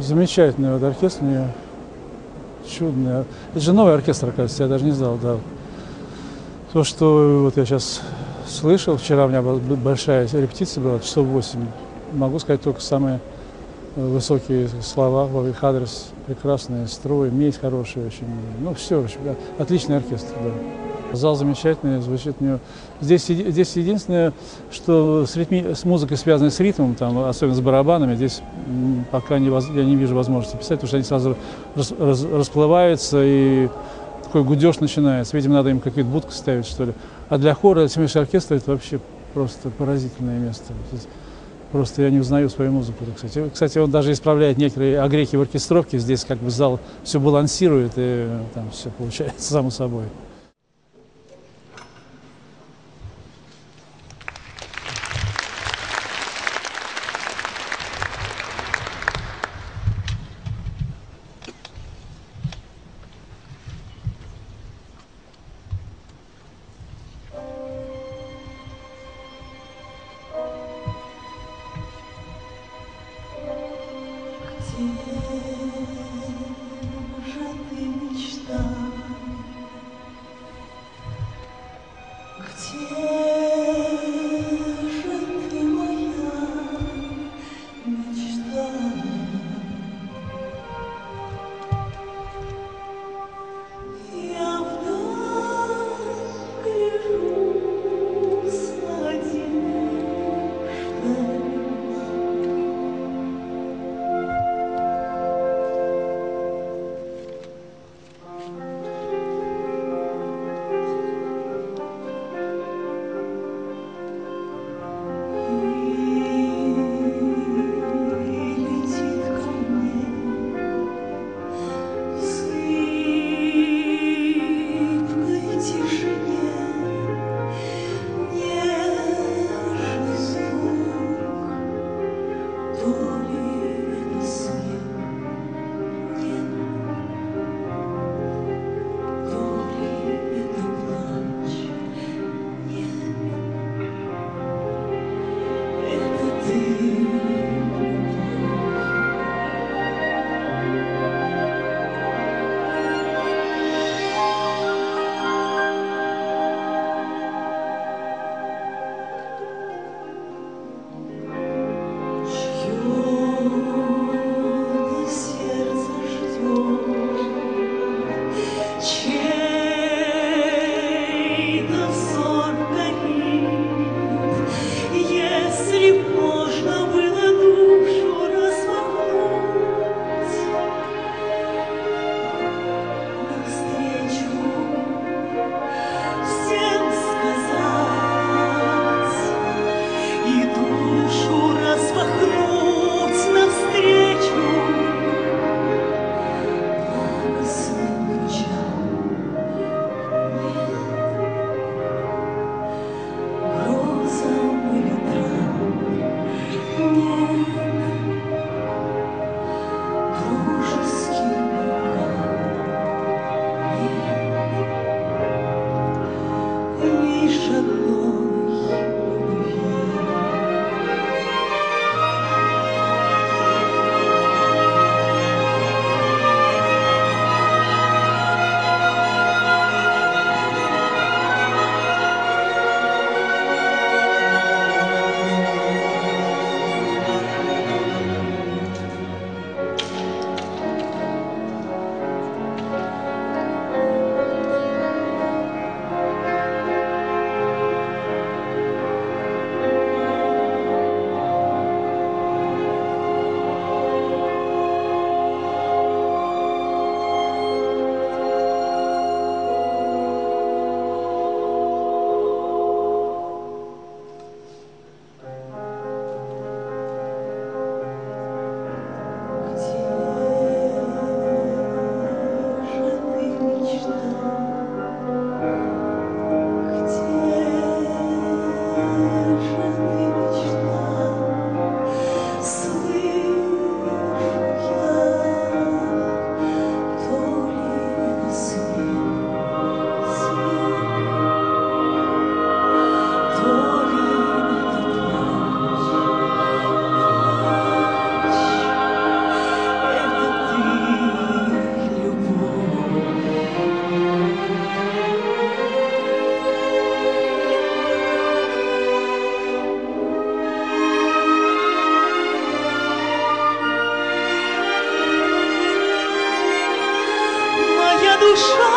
Замечательный вот оркестр у нее. Чудный. Это же новый оркестр, оказывается, я даже не знал, да. То, что вот я сейчас слышал, вчера у меня была большая репетиция была, часов 8. Могу сказать только самые высокие слова в их адрес, прекрасные строи, медь хорошая очень. Ну, все, отличный оркестр, да. Зал замечательный, звучит него. Здесь, здесь единственное, что с, ритми, с музыкой, связанной с ритмом, там, особенно с барабанами, здесь пока не, я не вижу возможности писать, потому что они сразу рас, раз, расплываются и такой гудеж начинается. Видимо, надо им какую-то будку ставить, что ли. А для хора, семейного оркестра это вообще просто поразительное место. Просто я не узнаю свою музыку, кстати. Кстати, он даже исправляет некоторые огрехи в оркестровке. Здесь как бы зал все балансирует, и там все получается само собой. Где? Krishna.